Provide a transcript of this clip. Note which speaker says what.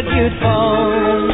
Speaker 1: You said you'd phone.